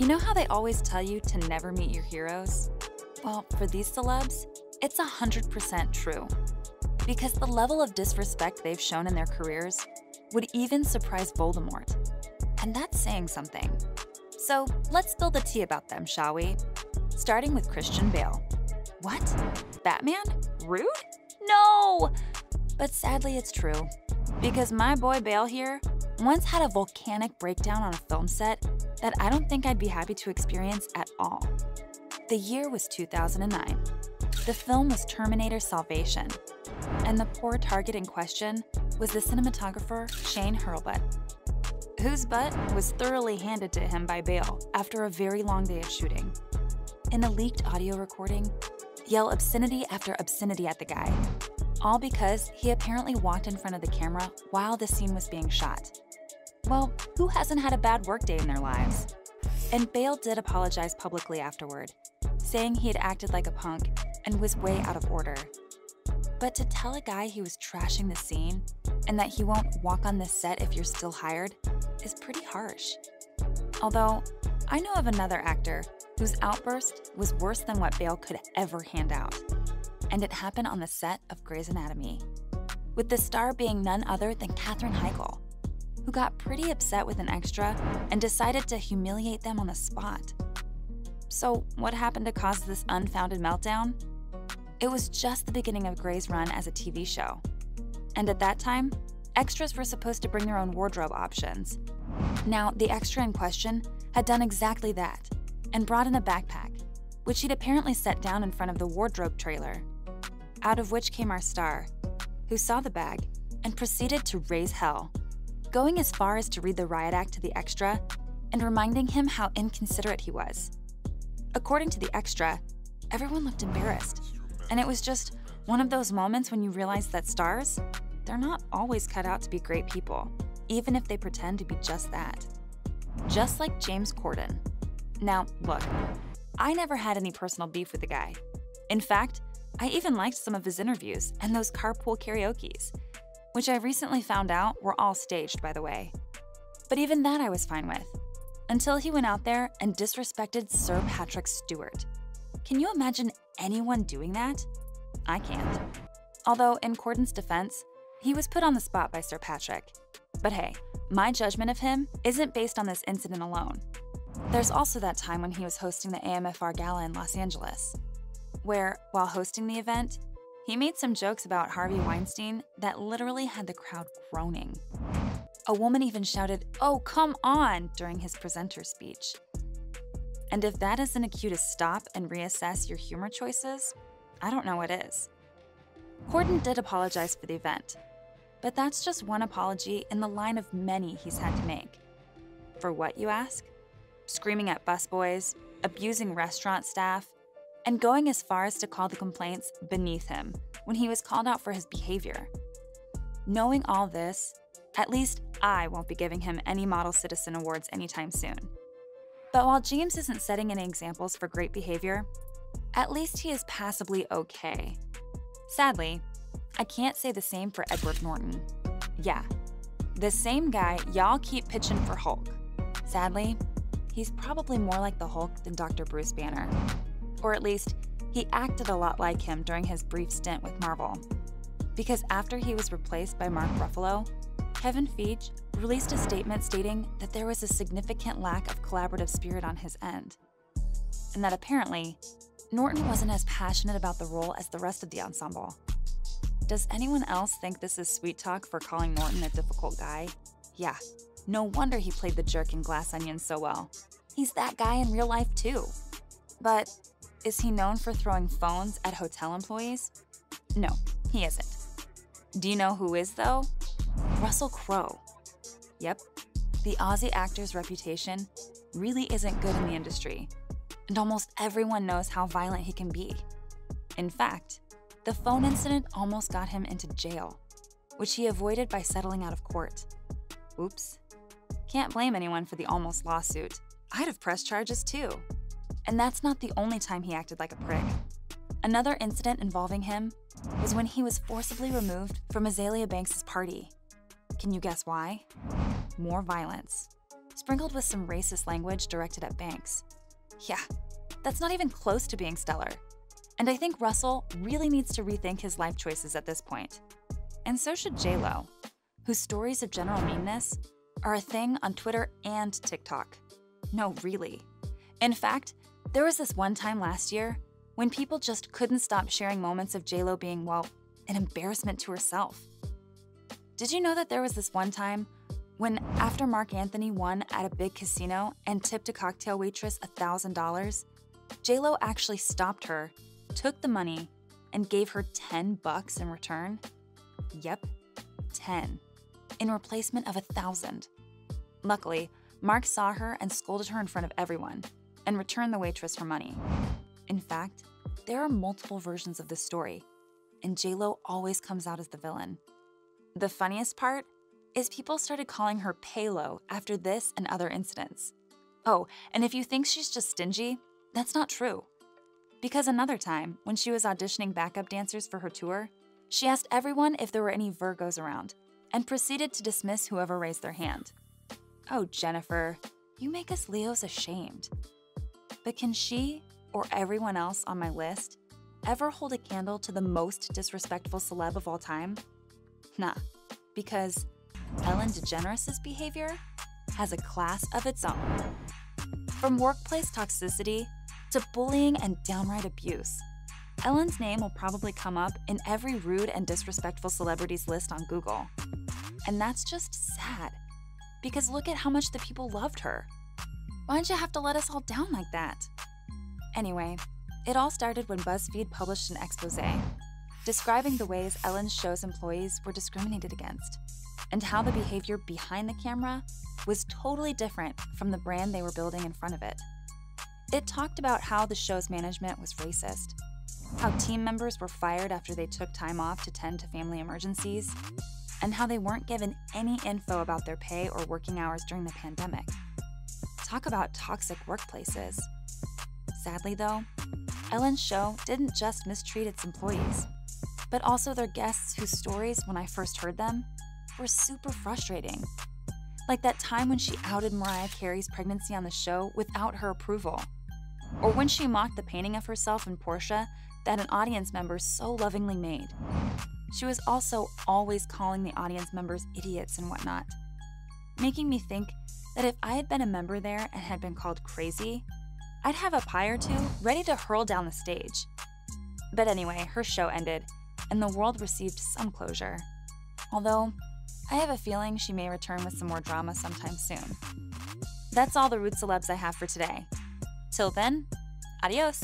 You know how they always tell you to never meet your heroes? Well, for these celebs, it's 100% true. Because the level of disrespect they've shown in their careers would even surprise Voldemort. And that's saying something. So let's spill the tea about them, shall we? Starting with Christian Bale. What? Batman? Rude? No! But sadly, it's true. Because my boy Bale here once had a volcanic breakdown on a film set that I don't think I'd be happy to experience at all. The year was 2009. The film was Terminator Salvation, and the poor target in question was the cinematographer Shane Hurlbut, whose butt was thoroughly handed to him by Bale after a very long day of shooting. In a leaked audio recording, yell obscenity after obscenity at the guy, all because he apparently walked in front of the camera while the scene was being shot. Well, who hasn't had a bad workday in their lives? And Bale did apologize publicly afterward, saying he had acted like a punk and was way out of order. But to tell a guy he was trashing the scene and that he won't walk on this set if you're still hired is pretty harsh. Although, I know of another actor whose outburst was worse than what Bale could ever hand out. And it happened on the set of Grey's Anatomy, with the star being none other than Katherine Heigl, who got pretty upset with an extra and decided to humiliate them on the spot. So, what happened to cause this unfounded meltdown? It was just the beginning of Grey's run as a TV show. And at that time, extras were supposed to bring their own wardrobe options. Now, the extra in question had done exactly that and brought in a backpack, which he'd apparently set down in front of the wardrobe trailer. Out of which came our star, who saw the bag and proceeded to raise hell going as far as to read the riot act to the extra and reminding him how inconsiderate he was. According to the extra, everyone looked embarrassed, and it was just one of those moments when you realize that stars, they're not always cut out to be great people, even if they pretend to be just that. Just like James Corden. Now, look, I never had any personal beef with the guy. In fact, I even liked some of his interviews and those carpool karaoke's which I recently found out were all staged, by the way. But even that I was fine with, until he went out there and disrespected Sir Patrick Stewart. Can you imagine anyone doing that? I can't. Although, in Corden's defense, he was put on the spot by Sir Patrick. But hey, my judgment of him isn't based on this incident alone. There's also that time when he was hosting the amfAR Gala in Los Angeles, where, while hosting the event, he made some jokes about Harvey Weinstein that literally had the crowd groaning. A woman even shouted, Oh, come on, during his presenter speech. And if that isn't a cue to stop and reassess your humor choices, I don't know what is. Corden did apologize for the event, but that's just one apology in the line of many he's had to make. For what, you ask? Screaming at busboys, abusing restaurant staff, and going as far as to call the complaints beneath him when he was called out for his behavior. Knowing all this, at least I won't be giving him any Model Citizen Awards anytime soon. But while James isn't setting any examples for great behavior, at least he is passably okay. Sadly, I can't say the same for Edward Norton. Yeah, the same guy y'all keep pitching for Hulk. Sadly, he's probably more like the Hulk than Dr. Bruce Banner or at least, he acted a lot like him during his brief stint with Marvel. Because after he was replaced by Mark Ruffalo, Kevin Feige released a statement stating that there was a significant lack of collaborative spirit on his end, and that apparently, Norton wasn't as passionate about the role as the rest of the ensemble. Does anyone else think this is sweet talk for calling Norton a difficult guy? Yeah, no wonder he played the jerk in Glass Onion so well. He's that guy in real life too. But is he known for throwing phones at hotel employees? No, he isn't. Do you know who is, though? Russell Crowe. Yep, the Aussie actor's reputation really isn't good in the industry, and almost everyone knows how violent he can be. In fact, the phone incident almost got him into jail, which he avoided by settling out of court. Oops. Can't blame anyone for the almost lawsuit. I'd have pressed charges too. And that's not the only time he acted like a prick. Another incident involving him was when he was forcibly removed from Azealia Banks' party. Can you guess why? More violence. sprinkled with some racist language directed at Banks. Yeah, that's not even close to being stellar. And I think Russell really needs to rethink his life choices at this point. And so should JLo, whose stories of general meanness are a thing on Twitter and TikTok. No, really. In fact, there was this one time last year when people just couldn't stop sharing moments of JLo being, well, an embarrassment to herself. Did you know that there was this one time when, after Marc Anthony won at a big casino and tipped a cocktail waitress $1,000, JLo actually stopped her, took the money, and gave her 10 bucks in return? Yep, 10, in replacement of a 1,000. Luckily, Mark saw her and scolded her in front of everyone and return the waitress her money. In fact, there are multiple versions of this story, and JLo always comes out as the villain. The funniest part is people started calling her Paylo after this and other incidents. Oh, and if you think she's just stingy, that's not true. Because another time, when she was auditioning backup dancers for her tour, she asked everyone if there were any Virgos around and proceeded to dismiss whoever raised their hand. Oh, Jennifer, you make us Leos ashamed. But can she, or everyone else on my list, ever hold a candle to the most disrespectful celeb of all time? Nah, because Ellen DeGeneres' behavior has a class of its own. From workplace toxicity to bullying and downright abuse, Ellen's name will probably come up in every rude and disrespectful celebrities list on Google. And that's just sad, because look at how much the people loved her. Why'd you have to let us all down like that? Anyway, it all started when BuzzFeed published an expose describing the ways Ellen's show's employees were discriminated against and how the behavior behind the camera was totally different from the brand they were building in front of it. It talked about how the show's management was racist, how team members were fired after they took time off to tend to family emergencies, and how they weren't given any info about their pay or working hours during the pandemic. Talk about toxic workplaces. Sadly, though, Ellen's show didn't just mistreat its employees, but also their guests whose stories, when I first heard them, were super frustrating. Like that time when she outed Mariah Carey's pregnancy on the show without her approval. Or when she mocked the painting of herself and Portia that an audience member so lovingly made. She was also always calling the audience members idiots and whatnot, making me think that if I had been a member there and had been called crazy, I'd have a pie or two ready to hurl down the stage. But anyway, her show ended, and the world received some closure. Although, I have a feeling she may return with some more drama sometime soon. That's all the Root Celebs I have for today. Till then, adios!